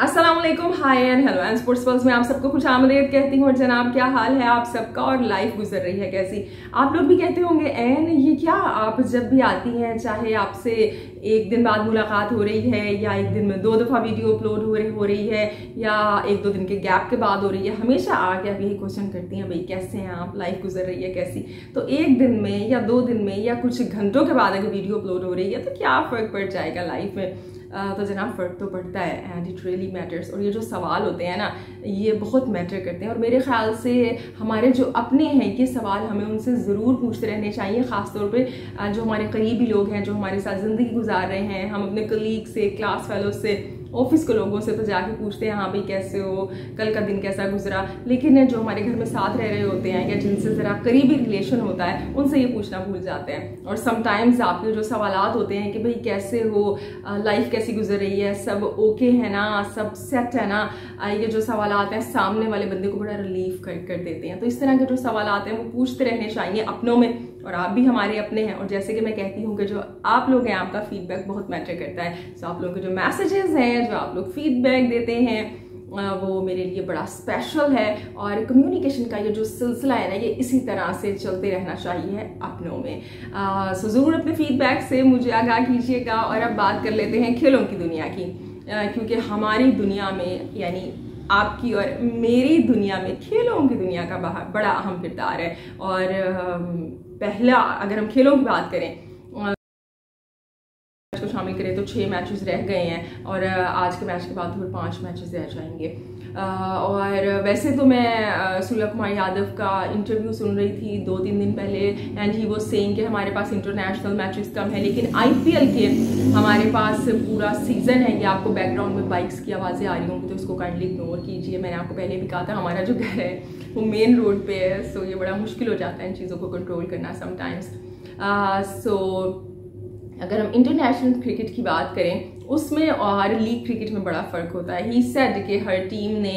Aslam hi and hello and sports pulse में आप सबको खुश आमदेद कहती हूँ और जनाब, क्या हाल है आप सबका और लाइफ गुजर रही है कैसी? आप लोग भी कहते होंगे, एन, ये क्या? आप जब भी आती हैं, चाहे आपसे एक दिन बाद मुलाकात हो रही है या एक दिन में दो दफ़ा वीडियो अपलोड हो रही हो रही है या एक दो दिन के गैप के बाद हो रही है, हमेशा आके आप यही क्वेश्चन करती हैं, भाई, कैसे हैं आप? लाइफ गुजर रही है कैसी? तो एक दिन में या दो दिन में या कुछ घंटों के बाद अगर वीडियो अपलोड हो रही है तो क्या फ़र्क पड़ जाएगा लाइफ में? तो जनाब फ़र्क तो पड़ता है एंड इट रियली मैटर्स और ये जो सवाल होते हैं ना, ये बहुत मैटर करते हैं. और मेरे ख्याल से हमारे जो अपने हैं, ये सवाल हमें उनसे ज़रूर पूछते रहने चाहिए, ख़ासतौर पर जो हमारे करीबी लोग हैं, जो हमारे साथ ज़िंदगी गुजार रहे हैं, हम अपने कलीग से क्लास फेलो से. ऑफ़िस के लोगों से तो जाके पूछते हैं हाँ भाई, कैसे हो? कल का दिन कैसा गुजरा? लेकिन जो हमारे घर में साथ रह रहे होते हैं या जिनसे ज़रा करीबी रिलेशन होता है, उनसे ये पूछना भूल जाते हैं। और समटाइम्स आपके जो सवाल होते हैं कि भाई, कैसे हो? लाइफ कैसी गुजर रही है? सब ओके है ना? सब सेट है ना? ये जो सवाल हैं, सामने वाले बंदे को बड़ा रिलीफ कर कर देते हैं। तो इस तरह के जो सवाल हैं, वो पूछते रहने चाहिए अपनों में। और आप भी हमारे अपने हैं। और जैसे कि मैं कहती हूँ कि जो आप लोग हैं, आपका फीडबैक बहुत मैटर करता है। सो आप लोगों के जो मैसेजेस हैं, जो आप लोग फीडबैक देते हैं वो मेरे लिए बड़ा स्पेशल है। और कम्युनिकेशन का ये जो सिलसिला है ना, ये इसी तरह से चलते रहना चाहिए अपनों में। सो ज़रूर अपने फीडबैक से मुझे आगाह कीजिएगा। और अब बात कर लेते हैं खेलों की दुनिया की। क्योंकि हमारी दुनिया में, यानी आपकी और मेरी दुनिया में खेलों की दुनिया का बड़ा अहम किरदार है। और पहला, अगर हम खेलों की बात करें को शामिल करें तो छः मैचेस रह गए हैं और आज के मैच के बाद फिर पाँच मैचेस रह जाएँगे। और वैसे तो मैं सुलभ कुमार यादव का इंटरव्यू सुन रही थी दो तीन दिन पहले एंड ही वो सेइंग कि हमारे पास इंटरनेशनल मैचेस कम है, लेकिन आईपीएल के हमारे पास पूरा सीज़न है ये आपको बैकग्राउंड में बाइक्स की आवाज़ें आ रही होंगी तो उसको काइंडली इग्नोर कीजिए। मैंने आपको पहले भी कहा था, हमारा जो घर है, वो मेन रोड पे है सो ये बड़ा मुश्किल हो जाता है इन चीज़ों को कंट्रोल करना समटाइम्स सो अगर हम इंटरनेशनल क्रिकेट की बात करें उसमें और लीग क्रिकेट में बड़ा फ़र्क होता है। ही सेड कि हर टीम ने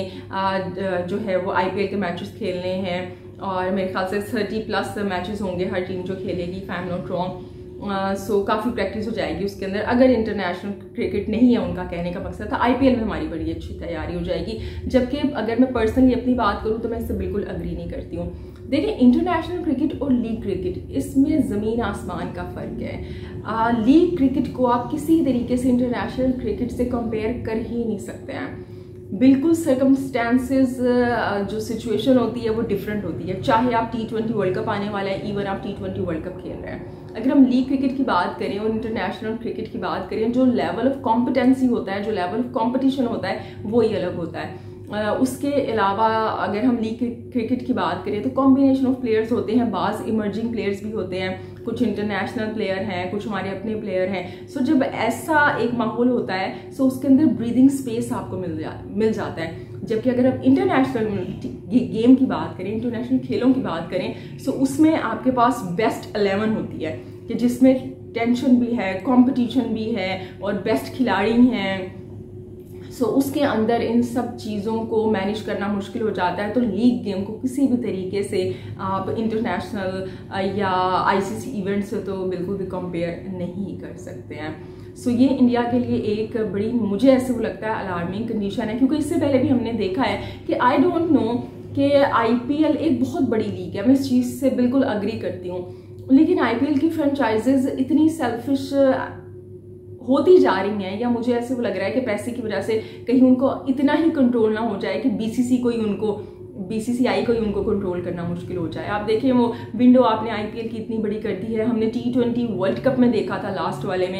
जो है वो आईपीएल के मैचेस खेलने हैं और मेरे ख्याल से थर्टी प्लस मैचेस होंगे हर टीम जो खेलेगी फैम नॉट रॉन्ग सो काफ़ी प्रैक्टिस हो जाएगी उसके अंदर। अगर इंटरनेशनल क्रिकेट नहीं है उनका कहने का मकसद था आईपीएल में हमारी बड़ी अच्छी तैयारी हो जाएगी। जबकि अगर मैं पर्सनली अपनी बात करूँ तो मैं इससे बिल्कुल अग्री नहीं करती हूँ। देखिए इंटरनेशनल क्रिकेट और लीग क्रिकेट इसमें ज़मीन आसमान का फ़र्क है। लीग क्रिकेट को आप किसी तरीके से इंटरनेशनल क्रिकेट से कंपेयर कर ही नहीं सकते हैं। बिल्कुल सर्कमस्टेंसेस जो सिचुएशन होती है, वो डिफरेंट होती है। चाहे आप टी ट्वेंटी वर्ल्ड कप आने वाला है इवन आप टी ट्वेंटी वर्ल्ड कप खेल रहे हैं। अगर हम लीग क्रिकेट की बात करें और इंटरनेशनल क्रिकेट की बात करें, जो लेवल ऑफ़ कॉम्पिटेंसी होता है, जो लेवल ऑफ़ कॉम्पिटिशन होता है, वो ही अलग होता है। उसके अलावा अगर हम लीग क्रिकेट की बात करें तो कॉम्बिनेशन ऑफ़ प्लेयर्स होते हैं, बाज़ इमर्जिंग प्लेयर्स भी होते हैं, कुछ इंटरनेशनल प्लेयर हैं, कुछ हमारे अपने प्लेयर हैं। सो जब ऐसा एक माहौल होता है सो उसके अंदर ब्रीदिंग स्पेस आपको मिल जा, मिल जाता है। जबकि अगर हम इंटरनेशनल गेम की बात करें इंटरनेशनल खेलों की बात करें सो उसमें आपके पास बेस्ट अलेवन होती है, कि जिसमें टेंशन भी है कंपटीशन भी है, और बेस्ट खिलाड़ी हैं। सो so, उसके अंदर इन सब चीज़ों को मैनेज करना मुश्किल हो जाता है। तो लीग गेम को किसी भी तरीके से आप इंटरनेशनल या आईसीसी इवेंट से तो बिल्कुल भी कंपेयर नहीं कर सकते हैं। सो so, ये इंडिया के लिए एक बड़ी मुझे ऐसे वो लगता है अलार्मिंग कंडीशन है। क्योंकि इससे पहले भी हमने देखा है कि आई डोंट नो कि आईपीएल एक बहुत बड़ी लीग है। मैं इस चीज़ से बिल्कुल अग्री करती हूँ। लेकिन आईपीएल की फ्रेंचाइजेज इतनी सेल्फिश होती जा रही हैं या मुझे ऐसे वो लग रहा है कि पैसे की वजह से कहीं उनको इतना ही कंट्रोल ना हो जाए कि बीसीसी ही उनको बीसीसीआई को ही उनको कंट्रोल करना मुश्किल हो जाए। आप देखें वो विंडो आपने आईपीएल की इतनी बड़ी कर दी है। हमने टी ट्वेंटी वर्ल्ड कप में देखा था लास्ट वाले में।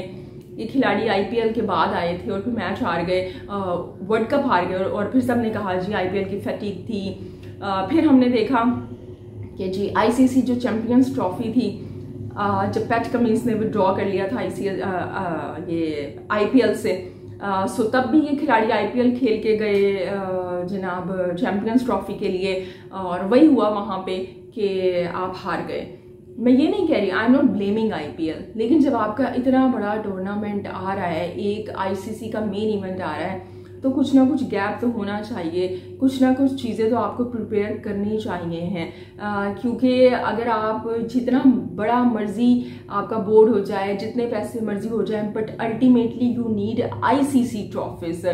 ये खिलाड़ी आईपीएल के बाद आए थे और फिर मैच हार गए वर्ल्ड कप हार गए और, फिर सबने कहा जी आईपीएल की फटीक थी। आ, फिर हमने देखा कि जी आईसीसी जो चैंपियंस ट्रॉफी थी जब पैट कमिंस ने विड्रॉ कर लिया था इसी ये आईपीएल से सो तब भी ये खिलाड़ी आईपीएल खेल के गए जनाब चैम्पियंस ट्रॉफी के लिए, और वही हुआ वहाँ पे कि आप हार गए। मैं ये नहीं कह रही I am not blaming IPL लेकिन जब आपका इतना बड़ा टूर्नामेंट आ रहा है, एक आईसीसी का मेन इवेंट आ रहा है तो कुछ ना कुछ गैप तो होना चाहिए। कुछ ना कुछ चीज़ें तो आपको प्रिपेयर करनी चाहिए हैं। क्योंकि अगर आप जितना बड़ा मर्ज़ी आपका बोर्ड हो जाए, जितने पैसे मर्ज़ी हो जाए but ultimately you need ICC trophies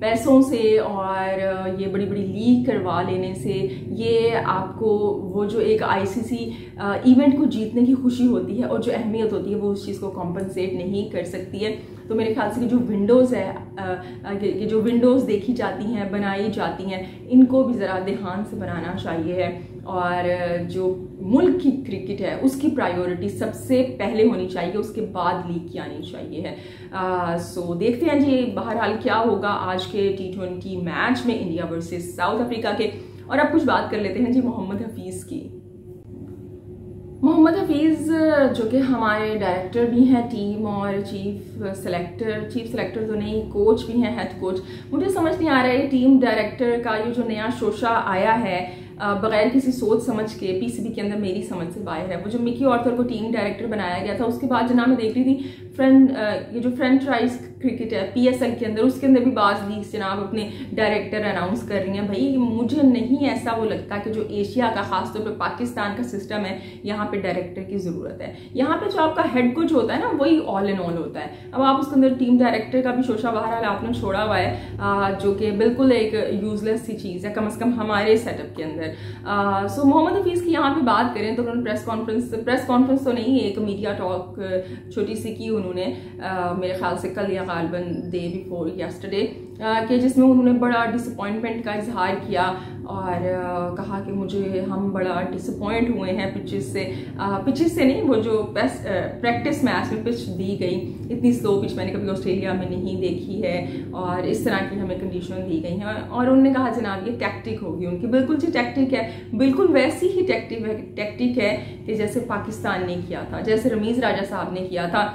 पैसों से और ये बड़ी बड़ी लीग करवा लेने से ये आपको वो जो एक आईसीसी इवेंट को जीतने की खुशी होती है और जो अहमियत होती है वो उस चीज़ को कॉम्पनसेट नहीं कर सकती है। तो मेरे ख्याल से कि जो विंडोज़ है ये जो विंडोज़ देखी जाती हैं बनाई जाती हैं इनको भी ज़रा ध्यान से बनाना चाहिए है। और जो मुल्क की क्रिकेट है उसकी प्रायोरिटी सबसे पहले होनी चाहिए उसके बाद लीग की आनी चाहिए है। आ, सो देखते हैं जी बहरहाल क्या होगा आज के टी ट्वेंटी मैच में इंडिया वर्सेस साउथ अफ्रीका के। और अब कुछ बात कर लेते हैं जी मोहम्मद हफीज़ की। मोहम्मद हफीज़ जो कि हमारे डायरेक्टर भी हैं टीम और चीफ सेलेक्टर चीफ सेलेक्टर तो नहीं कोच भी हैं हेड कोच मुझे समझ नहीं आ रहा है टीम डायरेक्टर का ये जो नया शोशा आया है बगैर किसी सोच समझ के पीसीबी के अंदर मेरी समझ से बाहर है। वो जो मिकी ऑर्थर को टीम डायरेक्टर बनाया गया था, उसके बाद जनाब मैं देख रही थी फ्रेंड ये जो फ्रेंचाइज क्रिकेट पीएसएल के अंदर, उसके अंदर भी बाज लीग्स जनाब अपने डायरेक्टर अनाउंस कर रही हैं। भाई, मुझे नहीं ऐसा वो लगता कि जो एशिया का, खासतौर पर पाकिस्तान का सिस्टम है, यहाँ पे डायरेक्टर की ज़रूरत है। यहाँ पे जो आपका हेड कोच होता है ना, वही ऑल इन ऑल होता है। अब आप उसके अंदर टीम डायरेक्टर का भी शोशा बहरहाल आपने छोड़ा हुआ है जो कि बिल्कुल एक यूजलेस सी चीज़ है, कम अज़ कम हमारे सेटअप के अंदर। सो मोहम्मद हफीज़ की यहाँ पर बात करें तो उन्होंने प्रेस कॉन्फ्रेंस प्रेस कॉन्फ्रेंस तो नहीं, एक मीडिया टॉक छोटी सी की उन्होंने मेरे ख्याल से कल या गालबन डे बिफोर यस्टरडे कि जिसमें उन्होंने बड़ा डिसअपॉइंटमेंट का इजहार किया और कहा कि मुझे हम बड़ा डिसअपॉइंट हुए हैं पिचेस से। पिचेस से नहीं, वो जो बेस्ट प्रैक्टिस मैच में पिच दी गई, इतनी स्लो पिच मैंने कभी ऑस्ट्रेलिया में नहीं देखी है और इस तरह की हमें कंडीशन दी गई हैं। और उन्होंने कहा, जनाब, ये टैक्टिक होगी उनकी। बिल्कुल जी टैक्टिक है। बिल्कुल वैसी ही टैक्टिक टैक्टिक है कि जैसे पाकिस्तान ने किया था, जैसे रमीज़ राजा साहब ने किया था।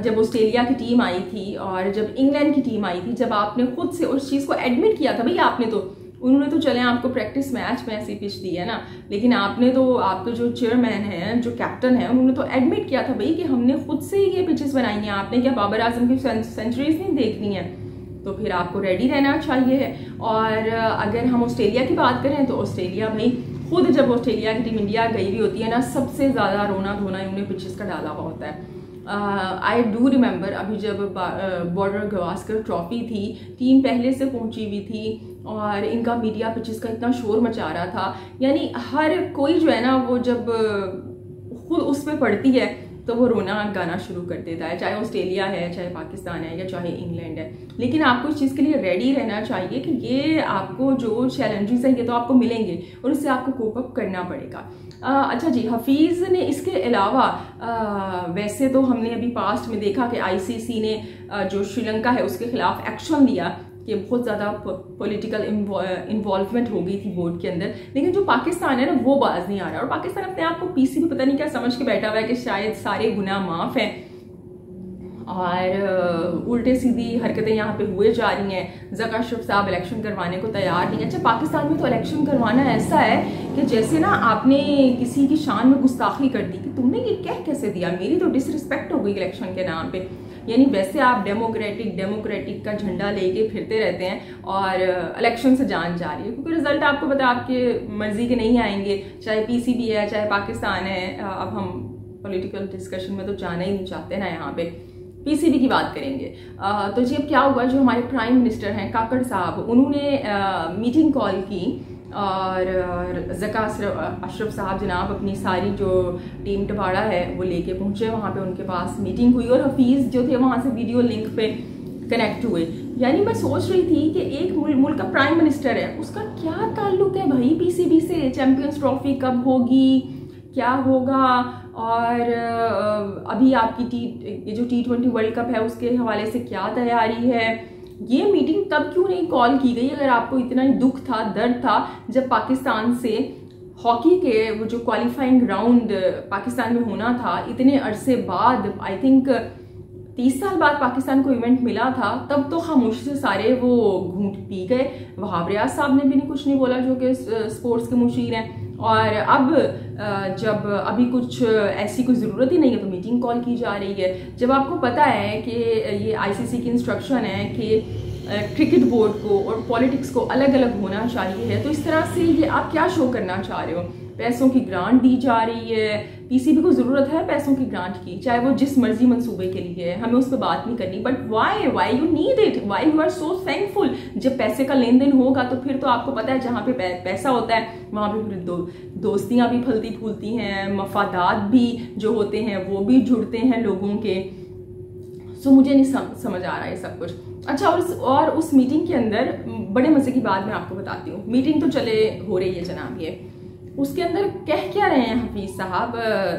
जब ऑस्ट्रेलिया की टीम आई थी और जब इंग्लैंड की टीम आई थी, जब आपने खुद से उस चीज़ को एडमिट किया था, भाई आपने तो उन्होंने तो चले आपको प्रैक्टिस मैच में ऐसी पिच दी, है ना? लेकिन आपने तो आपके जो चेयरमैन है, जो कैप्टन है, उन्होंने तो एडमिट किया था, भाई कि हमने खुद से ही ये पिचेस बनाई हैं, आपने क्या बाबर आज़म की सेंचुरीज नहीं देखनी है? तो फिर आपको रेडी रहना चाहिए। और अगर हम ऑस्ट्रेलिया की बात करें तो ऑस्ट्रेलिया भाई, खुद जब ऑस्ट्रेलिया की टीम इंडिया गई हुई होती है ना, सबसे ज़्यादा रोना धोना उन्हें पिचेस का डाला हुआ होता है। आई डू रिमेंबर अभी जब बॉर्डर गवास्कर ट्रॉफी थी टीम पहले से पहुँची हुई थी और इनका मीडिया पिचेस का इतना शोर मचा रहा था, यानी हर कोई जो है ना वो जब खुद उस पर पड़ती है तो वो रोना गाना शुरू कर देता है चाहे ऑस्ट्रेलिया है चाहे पाकिस्तान है या चाहे इंग्लैंड है। लेकिन आपको इस चीज़ के लिए रेडी रहना चाहिए कि ये आपको जो चैलेंजेस हैं ये तो आपको मिलेंगे और उससे आपको कोप अप करना पड़ेगा। आ, अच्छा जी हफीज़ ने इसके अलावा वैसे तो हमने अभी पास्ट में देखा कि आईसीसी ने जो श्रीलंका है उसके खिलाफ एक्शन लिया। कि बहुत ज़्यादा पॉलिटिकल इन्वॉल्वमेंट हो गई थी बोर्ड के अंदर। लेकिन जो पाकिस्तान है ना, वो बाज नहीं आ रहा। और पाकिस्तान अपने आप को पीसी भी पता नहीं क्या समझ के बैठा हुआ है कि शायद सारे गुना माफ़ हैं। और उल्टे सीधी हरकतें यहाँ पे हुए जा रही हैं। जका अशरफ साहब इलेक्शन करवाने को तैयार नहीं है। अच्छा पाकिस्तान में तो इलेक्शन करवाना ऐसा है कि जैसे ना आपने किसी की शान में गुस्ताखी कर दी कि तुमने ये कह कैसे दिया? मेरी तो डिसरिस्पेक्ट हो गई इलेक्शन के नाम पे। यानी वैसे आप डेमोक्रेटिक डेमोक्रेटिक का झंडा लेके फिरते रहते हैं और इलेक्शन से जान जा रही है। क्योंकि रिज़ल्ट आपको पता आपके मर्ज़ी के नहीं आएँगे। चाहे पीसीबी है चाहे पाकिस्तान है अब हम पॉलिटिकल डिस्कशन में तो जाना ही नहीं चाहते ना यहाँ पे। पीसीबी की बात करेंगे। आ, तो जी अब क्या हुआ जो हमारे प्राइम मिनिस्टर हैं काकड़ साहब उन्होंने मीटिंग कॉल की और जका अशरफ साहब जनाब अपनी सारी जो टीम टबाड़ा है, वो लेके पहुँचे। वहाँ पे उनके पास मीटिंग हुई और हफीज़ जो थे, वहाँ से वीडियो लिंक पे कनेक्ट हुए। यानी मैं सोच रही थी कि एक मुल्क का प्राइम मिनिस्टर है, उसका क्या ताल्लुक है भाई? पीसीबी से चैम्पियंस ट्रॉफी कब होगी? क्या होगा? और, अभी आपकी टी ये जो टी ट्वेंटी वर्ल्ड कप है, उसके हवाले से क्या तैयारी है? ये मीटिंग तब क्यों नहीं कॉल की गई? अगर आपको इतना ही दुख था, दर्द था, जब पाकिस्तान से हॉकी के वो जो क्वालिफाइंग राउंड पाकिस्तान में होना था, इतने अरसे बाद आई थिंक तीस साल बाद पाकिस्तान को इवेंट मिला था, तब तो खामोशी से सारे वो घूट पी गए। वहाब रियाज साहब ने भी नहीं कुछ नहीं बोला जो कि स्पोर्ट्स के मुशीर हैं। और अब जब अभी कुछ ऐसी कोई ज़रूरत ही नहीं है तो मीटिंग कॉल की जा रही है। जब आपको पता है कि ये आईसीसी की इंस्ट्रक्शन है कि क्रिकेट बोर्ड को और पॉलिटिक्स को अलग अलग होना चाहिए तो इस तरह से ये आप क्या शो करना चाह रहे हो? पैसों की ग्रांट दी जा रही है पीसीबी को ज़रूरत है पैसों की ग्रांट की चाहे वो जिस मर्ज़ी मंसूबे के लिए है हमें उस पर बात नहीं करनी। But why why you need it why you are so thankful जब पैसे का लेन देन होगा तो फिर तो आपको पता है जहाँ पे पैसा होता है वहाँ पे फिर दो दोस्तियाँ भी फलती फूलती हैं मफादात भी जो होते हैं वो भी जुड़ते हैं लोगों के। सो so, मुझे नहीं सम, समझ आ रहा है सब कुछ। अच्छा और उस और उस मीटिंग के अंदर बड़े मज़े की बात मैं आपको बताती हूँ। मीटिंग तो चले हो रही है जनाब ये। उसके अंदर कह क्या रहे हैं हफीज़ साहब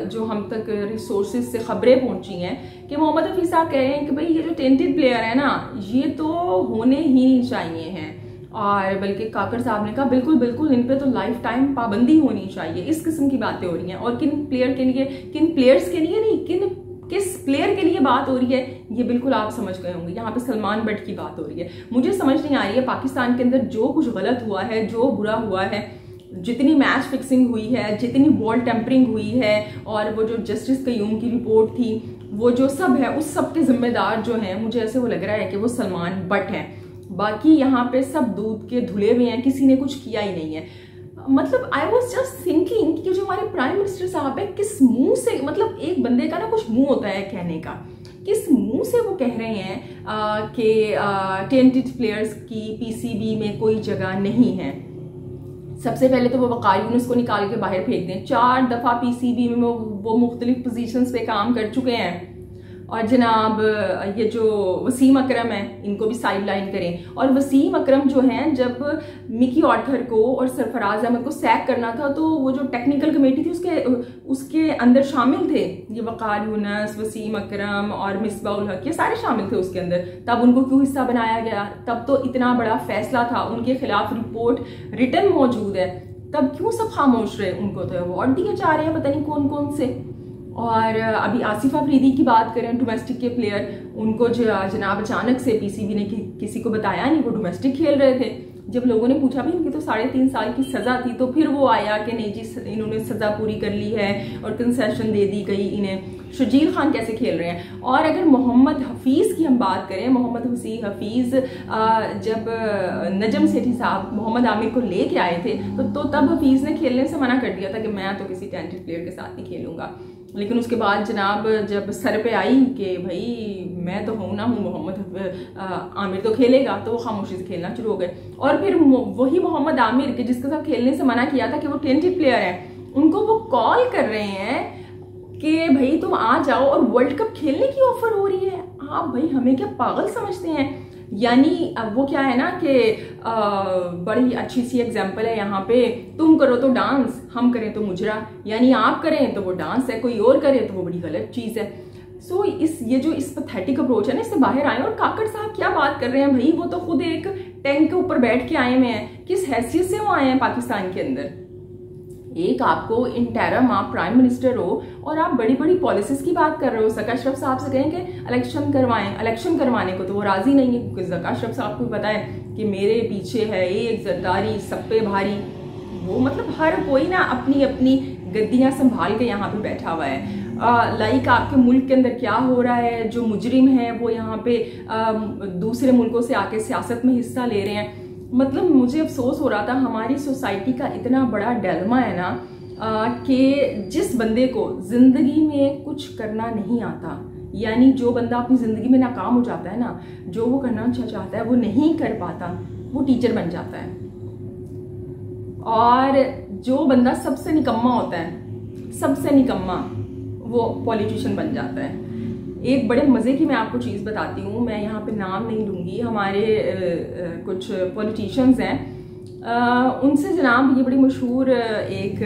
जो हम तक रिसोर्सेज से खबरें पहुँची हैं, कि मोहम्मद हफीज़ साहब कह रहे हैं कि भाई ये जो टेंटेड प्लेयर है ना, ये तो होने ही नहीं चाहिए हैं। और बल्कि काकर साहब ने कहा, बिल्कुल बिल्कुल, इन पे तो लाइफ टाइम पाबंदी होनी चाहिए। इस किस्म की बातें हो रही हैं। और किन प्लेयर के लिए, किन प्लेयर्स के लिए नहीं, किन, किस प्लेयर के लिए बात हो रही है, ये बिल्कुल आप समझ गए होंगे। यहाँ पे सलमान बट की बात हो रही है। मुझे समझ नहीं आ रही है पाकिस्तान के अंदर जो कुछ गलत हुआ है, जो बुरा हुआ है। जितनी मैच फिक्सिंग हुई है, जितनी बॉल टेम्परिंग हुई है, और वो जो जस्टिस कयूम की रिपोर्ट थी, वो जो सब है, उस सब के जिम्मेदार जो हैं, मुझे ऐसे वो लग रहा है कि वो सलमान बट हैं। बाकी यहाँ पे सब दूध के धुले हुए हैं, किसी ने कुछ किया ही नहीं है। मतलब आई वॉज़ जस्ट थिंकिंग कि जो हमारे प्राइम मिनिस्टर साहब है, किस मुँह से मतलब एक बंदे का ना कुछ मुँह होता है कहने का। किस मुँह से वो कह रहे हैं कि टेंटेड प्लेयर्स की पीसीबी में कोई जगह नहीं है। सबसे पहले तो वो वकार यूनिट्स को निकाल के बाहर फेंक दें। चार दफ़ा पीसीबी में वो, वो मुख्तलिफ़ पोजिशन पे काम कर चुके हैं। और जनाब, ये जो वसीम अकरम है, इनको भी साइड लाइन करें। और वसीम अकरम जो हैं, जब मिकी ऑर्थर को और सरफराज अहमद को सैक करना था तो वो जो टेक्निकल कमेटी थी, उसके उसके अंदर शामिल थे। ये वकार यूनस, वसीम अकरम और मिसबाउल हक, ये सारे शामिल थे उसके अंदर। तब उनको क्यों हिस्सा बनाया गया? तब तो इतना बड़ा फैसला था, उनके खिलाफ रिपोर्ट रिटर्न मौजूद है। तब क्यों सब खामोश रहे उनको तो? अवार्ड दिए जा रहे हैं, पता नहीं कौन कौन से। और अभी आसिफा फरीदी की बात करें डोमेस्टिक के प्लेयर उनको जो जनाब अचानक से पीसीबी ने कि, किसी को बताया नहीं वो डोमेस्टिक खेल रहे थे। जब लोगों ने पूछा भी इनकी तो साढ़े तीन साल की सज़ा थी तो फिर वो आया कि नहीं जी इन्होंने सज़ा पूरी कर ली है और कंसेशन दे दी गई इन्हें। शजील खान कैसे खेल रहे हैं? और अगर मोहम्मद हफीज़ की हम बात करें मोहम्मद हुसी हफीज़ जब नजम सेठी साहब मोहम्मद आमिर को लेके आए थे तो, तो तब हफीज़ ने खेलने से मना कर दिया था कि मैं तो किसी टेंटेड प्लेयर के साथ नहीं खेलूँगा। लेकिन उसके बाद जनाब, जब सर पे आई कि भाई मैं तो हूँ ना, हूँ मोहम्मद आमिर तो खेलेगा तो वो खामोशी से खेलना शुरू हो गए। और फिर वही मोहम्मद आमिर के जिसके साथ खेलने से मना किया था कि वो टेंटेड प्लेयर हैं, उनको वो कॉल कर रहे हैं कि भाई तुम आ जाओ और वर्ल्ड कप खेलने की ऑफ़र हो रही है। आप भाई हमें क्या पागल समझते हैं? यानी वो क्या है ना कि बड़ी अच्छी सी एग्ज़ाम्पल है यहाँ पे। तुम करो तो डांस हम करें तो मुजरा। यानी आप करें तो वो डांस है कोई और करे तो वो बड़ी गलत चीज़ है। सो so, इस ये जो इस पथेटिक अप्रोच है ना इससे बाहर आए और काकड़ साहब क्या बात कर रहे हैं भाई? वो तो खुद एक टैंक के ऊपर बैठ के आए हुए हैं। किस हैसियत से वो आए हैं पाकिस्तान के अंदर? एक आपको इंटरम आप प्राइम मिनिस्टर हो और आप बड़ी बड़ी पॉलिसीज़ की बात कर रहे हो जका अशरफ साहब से कहें कि इलेक्शन करवाएँ इलेक्शन करवाने को तो वो राज़ी नहीं है क्योंकि जका अशरफ साहब को पता है कि मेरे पीछे है एक जरदारी सब पे भारी। वो मतलब हर कोई ना अपनी अपनी गद्दियाँ संभाल के यहाँ पे बैठा हुआ है। लाइक आपके मुल्क के अंदर क्या हो रहा है जो मुजरिम है वो यहाँ पे आ, दूसरे मुल्कों से आके सियासत में हिस्सा ले रहे हैं। मतलब मुझे अफसोस हो रहा था, हमारी सोसाइटी का इतना बड़ा डेलमा है ना कि जिस बंदे को ज़िंदगी में कुछ करना नहीं आता, यानी जो बंदा अपनी ज़िंदगी में नाकाम हो जाता है ना, जो वो करना अच्छा चाहता है, वो नहीं कर पाता, वो टीचर बन जाता है। और जो बंदा सबसे निकम्मा होता है, सबसे निकम्मा वो पॉलिटिशियन बन जाता है। एक बड़े मज़े की मैं आपको चीज़ बताती हूँ। मैं यहाँ पे नाम नहीं लूँगी। हमारे कुछ पॉलिटिशियंस हैं। उनसे जनाब ये बड़ी मशहूर एक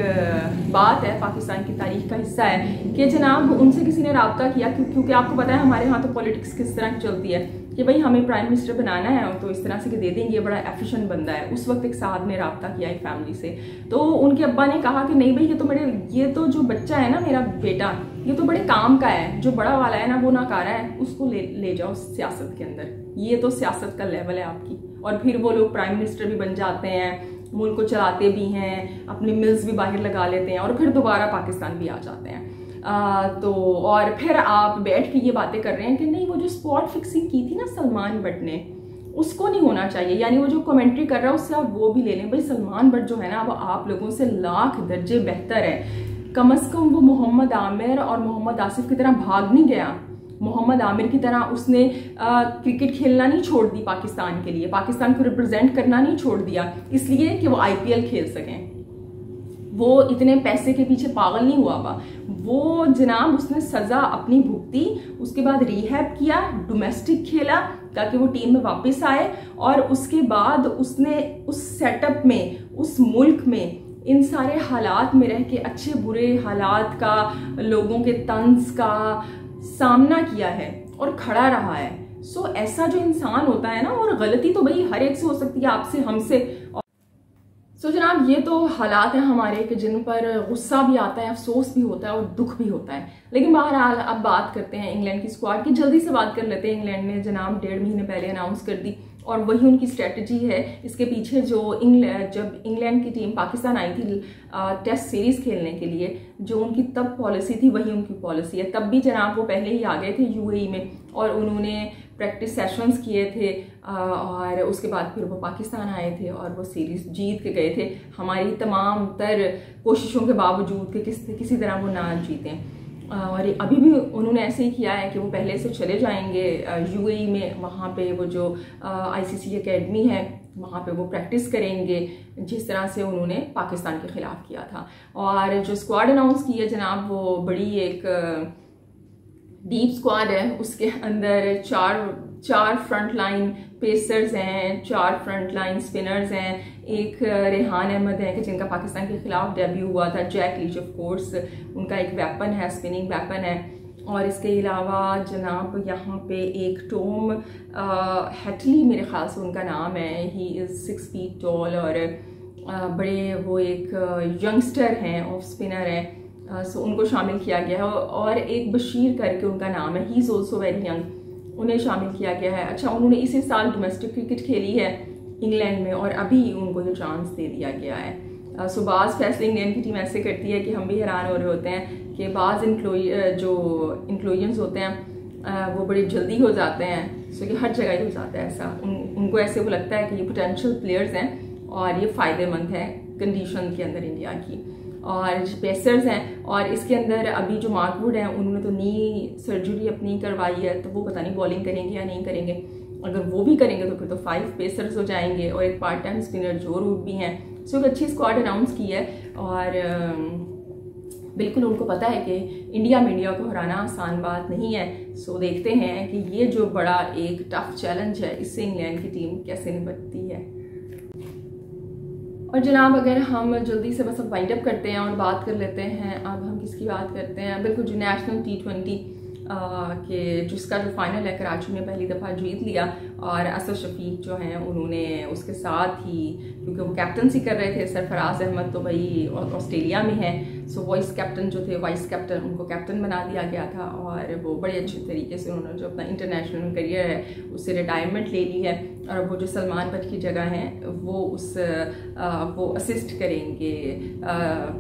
बात है, पाकिस्तान की तारीख का हिस्सा है कि जनाब उनसे किसी ने रबता किया? क्योंकि आपको पता है हमारे यहाँ तो पॉलिटिक्स किस तरह चलती है। कि भाई हमें प्राइम मिनिस्टर बनाना है तो इस तरह से कि दे देंगे, ये बड़ा एफिशिएंट बंदा है। उस वक्त एक साहब ने रबता किया एक फैमिली से। तो उनके अब्बा ने कहा कि नहीं भाई, ये तो मेरे, ये तो जो बच्चा है ना मेरा बेटा, ये तो बड़े काम का है। जो बड़ा वाला है ना, वो नाकारा है, उसको ले ले जाओ सियासत के अंदर। ये तो सियासत का लेवल है आपकी। और फिर वो लोग प्राइम मिनिस्टर भी बन जाते हैं, मुल्क को चलाते भी हैं, अपनी मिल्स भी बाहर लगा लेते हैं और फिर दोबारा पाकिस्तान भी आ जाते हैं। आ, तो और फिर आप बैठ के ये बातें कर रहे हैं कि नहीं वो जो स्पॉट फिक्सिंग की थी ना सलमान बट ने उसको नहीं होना चाहिए। यानी वो जो कमेंट्री कर रहा है उससे आप वो भी ले लें भाई सलमान बट जो है ना वो आप लोगों से लाख दर्जे बेहतर है। कम अज़ कम वो मोहम्मद आमिर और मोहम्मद आसिफ की तरह भाग नहीं गया। मोहम्मद आमिर की तरह उसने आ, क्रिकेट खेलना नहीं छोड़ दी पाकिस्तान के लिए। पाकिस्तान को रिप्रेजेंट करना नहीं छोड़ दिया इसलिए कि वो आईपीएल खेल सकें। वो इतने पैसे के पीछे पागल नहीं हुआ हुआ वो जनाब, उसने सज़ा अपनी भुगती, उसके बाद रिहैब किया डोमेस्टिक खेला, ताकि वो टीम में वापस आए, और उसके बाद उसने उस सेटअप में, उस मुल्क में, इन सारे हालात में रह के अच्छे बुरे हालात का, लोगों के तंज का सामना किया है और खड़ा रहा है। सो ऐसा जो इंसान होता है ना, और गलती तो भाई हर एक से हो सकती है, आपसे, हमसे। सो so, जनाब ये तो हालात हैं हमारे कि जिन पर गुस्सा भी आता है अफसोस भी होता है और दुख भी होता है। लेकिन बहरहाल अब बात करते हैं इंग्लैंड की स्क्वाड की। जल्दी से बात कर लेते हैं इंग्लैंड ने जनाब डेढ़ महीने पहले अनाउंस कर दी और वही उनकी स्ट्रेटजी है। इसके पीछे जो इंग्लैंड जब इंग्लैंड की टीम पाकिस्तान आई थी टेस्ट सीरीज़ खेलने के लिए जो उनकी तब पॉलिसी थी वही उनकी पॉलिसी है। तब भी जनाब वो पहले ही आ गए थे यूएई में और उन्होंने प्रैक्टिस सेशंस किए थे और उसके बाद फिर वो पाकिस्तान आए थे और वो सीरीज़ जीत के गए थे। हमारी तमाम तर कोशिशों के बावजूद कि किस, किसी तरह वो ना जीतें। और अभी भी उन्होंने ऐसे ही किया है कि वो पहले से चले जाएँगे यूएई में। वहाँ पे वो जो आईसीसी एकेडमी है, वहाँ पे वो प्रैक्टिस करेंगे, जिस तरह से उन्होंने पाकिस्तान के ख़िलाफ़ किया था। और जो स्क्वाड अनाउंस की है जनाब, वो बड़ी एक डीप स्क्वाड है उसके अंदर चार चार फ्रंट लाइन पेसर्स हैं चार फ्रंट लाइन स्पिनर्स हैं। एक रेहान अहमद है कि जिनका पाकिस्तान के खिलाफ डेब्यू हुआ था जैक लीच ऑफ़ कोर्स उनका एक वेपन है स्पिनिंग वेपन है। और इसके अलावा जनाब यहाँ पे एक टोम हेटली मेरे ख्याल से उनका नाम है। He is six feet tall और आ, बड़े वो एक यंगस्टर हैं ऑफ़ स्पिनर हैं। सो उनको शामिल किया गया है और एक बशीर करके उनका नाम है। He is also very young उन्हें शामिल किया गया है। अच्छा उन्होंने इसी साल डोमेस्टिक क्रिकेट खेली है इंग्लैंड में और अभी उनको ये चांस दे दिया गया है। सो बाज़ फैसले इंग्लैंड की टीम ऐसे करती है कि हम भी हैरान हो रहे होते हैं कि बाज़ इंक्लोई जो इंक्लूजन्स होते हैं वो बड़ी जल्दी हो जाते हैं। सो कि हर जगह ही हो जाता है ऐसा। उन, उनको ऐसे वो लगता है कि ये पोटेंशियल प्लेयर्स हैं और ये फ़ायदेमंद है कंडीशन के अंदर इंडिया की। और पेसर्स हैं, और इसके अंदर अभी जो मार्कवुड हैं, उन्होंने तो नी सर्जरी अपनी करवाई है तो वो पता नहीं बॉलिंग करेंगे या नहीं करेंगे। अगर वो भी करेंगे तो फिर तो फाइव पेसर्स हो जाएँगे और एक part time spinner Joe Root भी हैं। सो एक अच्छी स्क्वाड अनाउंस की है और बिल्कुल उनको पता है कि इंडिया में इंडिया को हराना आसान बात नहीं है। सो देखते हैं कि ये जो बड़ा एक टफ चैलेंज है, इससे इंग्लैंड की टीम कैसे निपटती है। और जनाब, अगर हम जल्दी से बस अब वाइंड अप करते हैं और बात कर लेते हैं, अब हम किसकी बात करते हैं? बिल्कुल जो नेशनल टी ट्वेंटी के जिसका जो फाइनल है, कराची में पहली दफ़ा जीत लिया। और असद शफीक जो हैं, उन्होंने उसके साथ ही, क्योंकि वो कैप्टनसी कर रहे थे, सरफराज अहमद तो भाई ऑस्ट्रेलिया में है सो वाइस कैप्टन जो थे वाइस कैप्टन उनको कैप्टन बना दिया गया था और वो बड़े अच्छे तरीके से उन्होंने जो अपना इंटरनेशनल करियर है, उससे रिटायरमेंट ले ली है और वो जो सलमान भट्ट की जगह हैं, वो उस वो असिस्ट करेंगे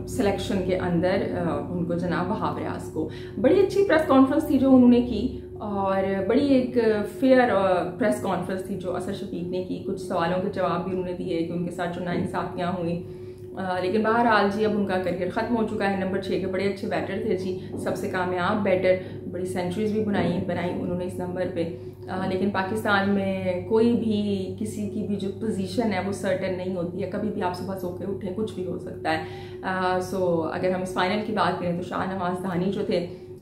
सिलेक्शन के अंदर उनको जनाब वहाब रियाज को। बड़ी अच्छी प्रेस कॉन्फ्रेंस थी जो उन्होंने की और बड़ी एक फेयर प्रेस कॉन्फ्रेंस थी जो असर शफीक ने की। कुछ सवालों के जवाब भी उन्होंने दिए कि उनके साथ जो नाइंसाफ़ियाँ हुई। लेकिन बहरहाल जी अब उनका करियर ख़त्म हो चुका है। नंबर छः के बड़े अच्छे बैटर थे जी। सबसे कामयाब बैटर बड़ी सेंचुरीज भी बनाई बनाई उन्होंने इस नंबर पे। आ, लेकिन पाकिस्तान में कोई भी किसी की भी जो पोजीशन है वो सर्टन नहीं होती है। कभी भी आप सुबह सो के उठें कुछ भी हो सकता है। आ, सो अगर हम इस फाइनल की बात करें तो शाह नवाज़ धानी जो थे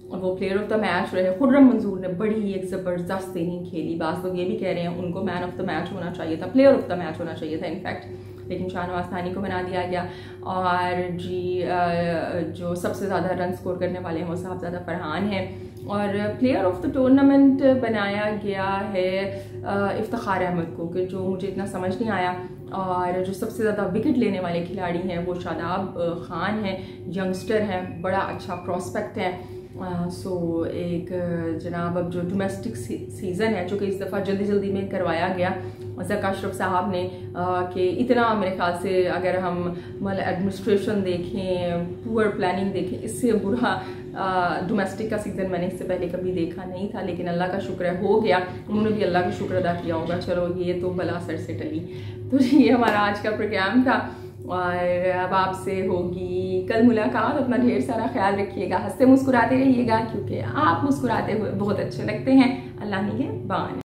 वो प्लेयर ऑफ़ द मैच रहे खुर्रम मंजूर ने बड़ी ही एक ज़बरदस्त इनिंग खेली। बास लोग ये भी कह रहे हैं, उनको मैन ऑफ़ द मैच होना चाहिए था प्लेयर ऑफ़ द मैच होना चाहिए था इनफैक्ट लेकिन शाहनवाज थानी को बना दिया गया। और जी जो सबसे ज़्यादा रन स्कोर करने वाले हैं, वो साहबजादा फरहान हैं। और प्लेयर ऑफ़ द टूर्नामेंट बनाया गया है इफ्तार अहमद को, कि जो मुझे इतना समझ नहीं आया। और जो सबसे ज़्यादा विकेट लेने वाले खिलाड़ी हैं, वो शादाब खान हैं यंगस्टर हैं, बड़ा अच्छा प्रॉस्पेक्ट है। सो uh, so, एक जनाब अब जो डोमेस्टिक सीज़न है जो कि इस दफ़ा जल्दी जल्दी में करवाया गया जक अशरफ साहब ने कि इतना मेरे ख्याल से अगर हम मतलब एडमिनिस्ट्रेशन देखें पुअर प्लानिंग देखें इससे बुरा डोमेस्टिक का सीज़न मैंने इससे पहले कभी देखा नहीं था लेकिन अल्लाह का शुक्र है हो गया। उन्होंने भी अल्लाह का शुक्र अदा किया होगा। चलो ये तो भला सर से टली। तो ये हमारा आज का प्रोग्राम था। और अब आपसे होगी कल मुलाकात, अपना ढेर सारा ख्याल रखिएगा, हँसते मुस्कुराते रहिएगा, क्योंकि आप मुस्कुराते हुए बहुत अच्छे लगते हैं। अल्लाह ने बान